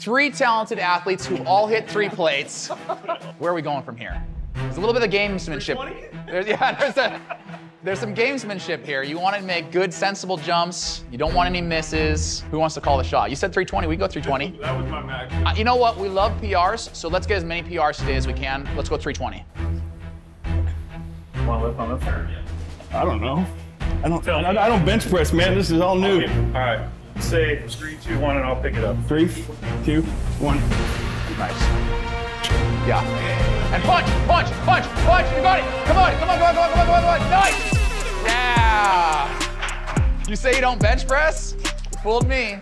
three talented athletes who all hit three plates. Where are we going from here? There's a little bit of gamesmanship. There's, yeah, there's a, there's some gamesmanship here. You want to make good, sensible jumps. You don't want any misses. Who wants to call the shot? You said 320. We go 320. That was my max. Uh, you know what? We love PRs, so let's get as many PRs today as we can. Let's go 320. Want to lift on this or? I don't know. I don't. I, I don't bench press, man. This is all new. Okay, all right. Say three, two, one, and I'll pick it up. Three, two, one. Nice. Yeah. And punch, punch, punch, punch. You got it. Come on, come on, come on, come on, come on, come on, come on. Nice. Yeah. You say you don't bench press? You fooled me.